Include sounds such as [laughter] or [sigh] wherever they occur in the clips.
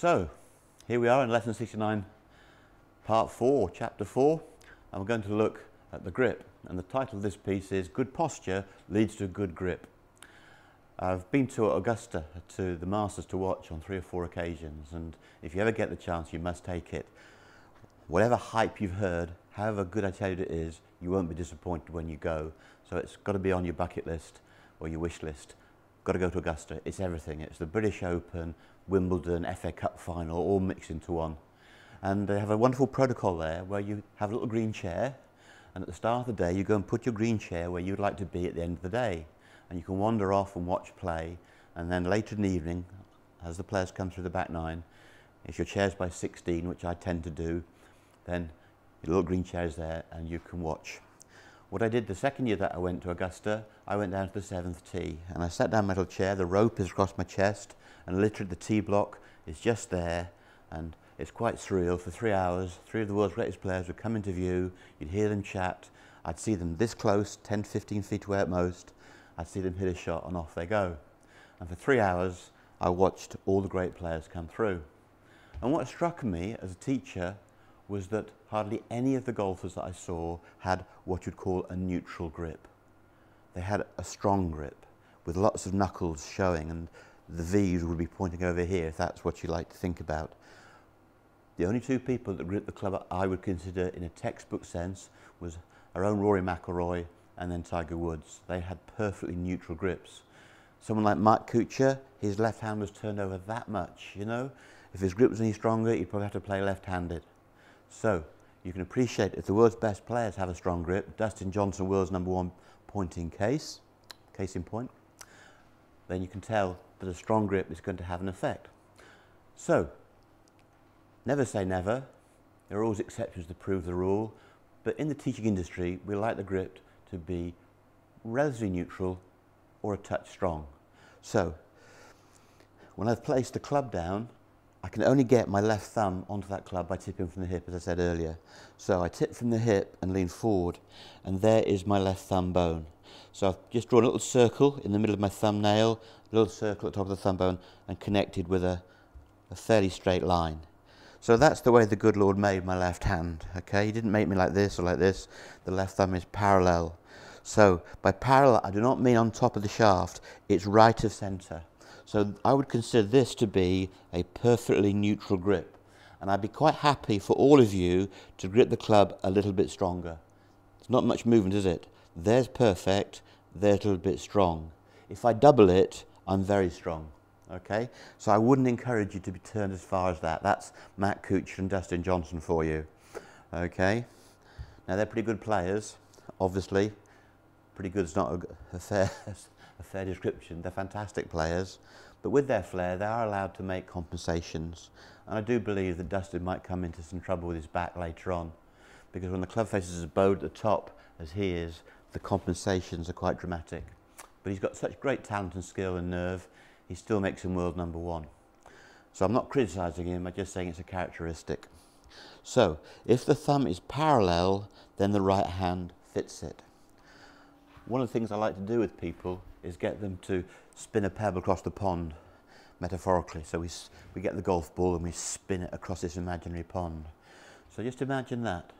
So, here we are in lesson 69, part 4, chapter 4, and we're going to look at the grip. And the title of this piece is Good Posture Leads to a Good Grip. I've been to Augusta to the Masters to watch on three or four occasions, and if you ever get the chance, you must take it. Whatever hype you've heard, however good I tell you it is, you won't be disappointed when you go. So it's got to be on your bucket list or your wish list. Got to go to Augusta. It's everything. It's the British Open, Wimbledon, FA Cup final, all mixed into one. And they have a wonderful protocol there where you have a little green chair, and at the start of the day, you go and put your green chair where you'd like to be at the end of the day. And you can wander off and watch play, and then later in the evening, as the players come through the back nine, if your chair's by 16, which I tend to do, then your little green chair is there and you can watch. What I did the second year that I went to Augusta, I went down to the seventh tee and I sat down my little chair, the rope is across my chest and literally the tee block is just there and it's quite surreal. For three hours, three of the world's greatest players would come into view, you'd hear them chat, I'd see them this close, 10, 15 feet away at most, I'd see them hit a shot and off they go. And for three hours, I watched all the great players come through. And what struck me as a teacher was that hardly any of the golfers that I saw had what you'd call a neutral grip. They had a strong grip with lots of knuckles showing and the V's would be pointing over here if that's what you like to think about. The only two people that gripped the club I would consider in a textbook sense was our own Rory McIlroy and then Tiger Woods. They had perfectly neutral grips. Someone like Mark Kuchar, his left hand was turned over that much, you know. If his grip was any stronger, he'd probably have to play left-handed. So you can appreciate if the world's best players have a strong grip, Dustin Johnson, world's number one pointing case, case in point, then you can tell that a strong grip is going to have an effect. So, never say never. There are always exceptions to prove the rule. But in the teaching industry, we like the grip to be relatively neutral or a touch strong. So, when I've placed the club down, I can only get my left thumb onto that club by tipping from the hip, as I said earlier. So I tip from the hip and lean forward, and there is my left thumb bone. So I've just drawn a little circle in the middle of my thumbnail, a little circle at the top of the thumb bone, and connected with a, a fairly straight line. So that's the way the good Lord made my left hand, okay? He didn't make me like this or like this. The left thumb is parallel. So by parallel, I do not mean on top of the shaft, it's right of centre. So I would consider this to be a perfectly neutral grip. And I'd be quite happy for all of you to grip the club a little bit stronger. It's not much movement, is it? There's perfect, there's a little bit strong. If I double it, I'm very strong. Okay? So I wouldn't encourage you to be turned as far as that. That's Matt Kuchar and Dustin Johnson for you. Okay? Now they're pretty good players, obviously. Pretty good is not a, [laughs] fair a fair description. They're fantastic players, but with their flair, they are allowed to make compensations. And I do believe that Dustin might come into some trouble with his back later on, because when the club face is as bowed at the top as he is, the compensations are quite dramatic. But he's got such great talent and skill and nerve, he still makes him world number one. So I'm not criticising him, I'm just saying it's a characteristic. So, if the thumb is parallel, then the right hand fits it. One of the things I like to do with people is get them to spin a pebble across the pond, metaphorically. So we, we get the golf ball and we spin it across this imaginary pond. So just imagine that.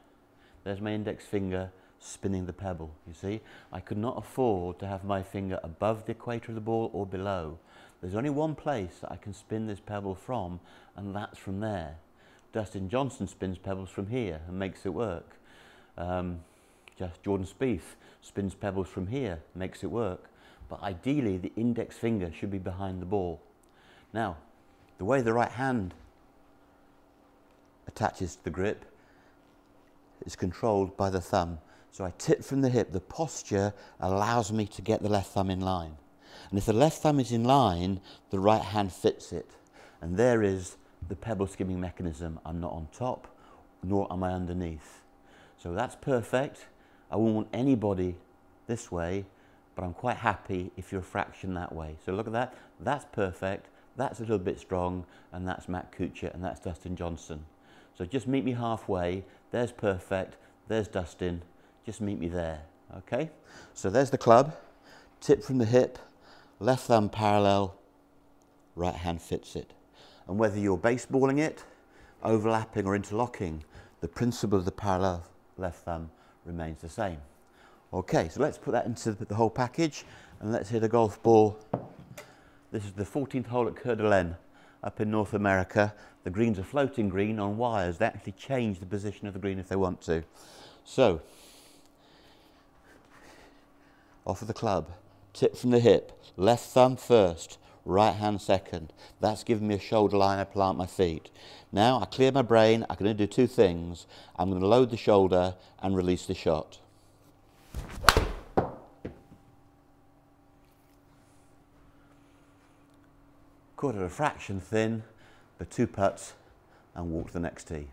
There's my index finger spinning the pebble, you see. I could not afford to have my finger above the equator of the ball or below. There's only one place that I can spin this pebble from, and that's from there. Dustin Johnson spins pebbles from here and makes it work. Um, just Jordan Spieth spins pebbles from here, makes it work but ideally the index finger should be behind the ball. Now, the way the right hand attaches to the grip is controlled by the thumb. So I tip from the hip. The posture allows me to get the left thumb in line. And if the left thumb is in line, the right hand fits it. And there is the pebble skimming mechanism. I'm not on top, nor am I underneath. So that's perfect. I won't want anybody this way but I'm quite happy if you're a fraction that way. So look at that, that's perfect, that's a little bit strong, and that's Matt Kuchar, and that's Dustin Johnson. So just meet me halfway, there's perfect, there's Dustin, just meet me there, okay? So there's the club, tip from the hip, left thumb parallel, right hand fits it. And whether you're baseballing it, overlapping or interlocking, the principle of the parallel left thumb remains the same. Okay, so let's put that into the whole package and let's hit a golf ball. This is the 14th hole at Coeur d'Alene up in North America. The greens are floating green on wires. They actually change the position of the green if they want to. So, off of the club, tip from the hip, left thumb first, right hand second. That's giving me a shoulder line, I plant my feet. Now I clear my brain, I'm going to do two things. I'm going to load the shoulder and release the shot. Quarter of a fraction thin, the two putts and walk to the next tee.